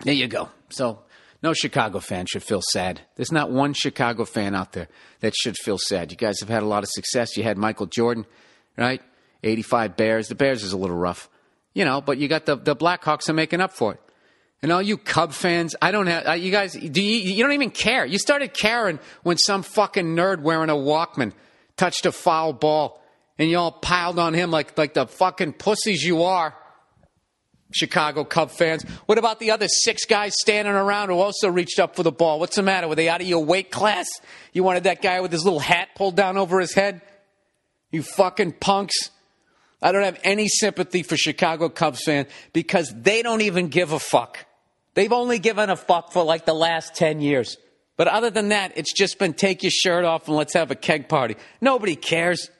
There you go. So no Chicago fan should feel sad. There's not one Chicago fan out there that should feel sad. You guys have had a lot of success. You had Michael Jordan, right? 85 Bears. The Bears is a little rough, you know, but you got the, the Blackhawks are making up for it. And all you Cub fans, I don't have, you guys, do you, you don't even care. You started caring when some fucking nerd wearing a Walkman touched a foul ball and you all piled on him like, like the fucking pussies you are. Chicago Cub fans. What about the other six guys standing around who also reached up for the ball? What's the matter? Were they out of your weight class? You wanted that guy with his little hat pulled down over his head? You fucking punks. I don't have any sympathy for Chicago Cubs fans because they don't even give a fuck. They've only given a fuck for like the last 10 years. But other than that, it's just been take your shirt off and let's have a keg party. Nobody cares.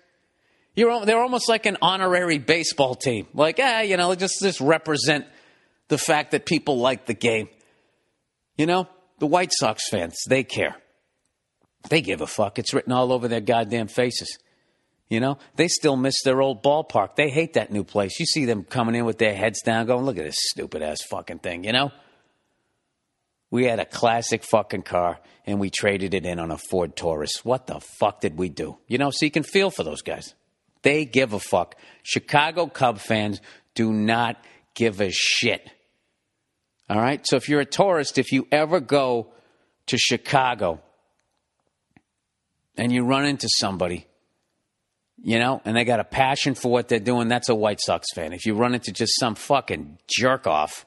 You're, they're almost like an honorary baseball team. Like, ah, you know, just, just represent the fact that people like the game. You know, the White Sox fans, they care. They give a fuck. It's written all over their goddamn faces. You know, they still miss their old ballpark. They hate that new place. You see them coming in with their heads down, going, look at this stupid ass fucking thing, you know? We had a classic fucking car and we traded it in on a Ford Taurus. What the fuck did we do? You know, so you can feel for those guys. They give a fuck. Chicago Cub fans do not give a shit. All right? So if you're a tourist, if you ever go to Chicago and you run into somebody, you know, and they got a passion for what they're doing, that's a White Sox fan. If you run into just some fucking jerk off,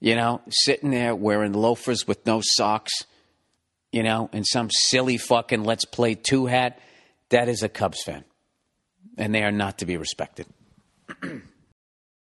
you know, sitting there wearing loafers with no socks, you know, and some silly fucking let's play two hat, that is a Cubs fan and they are not to be respected.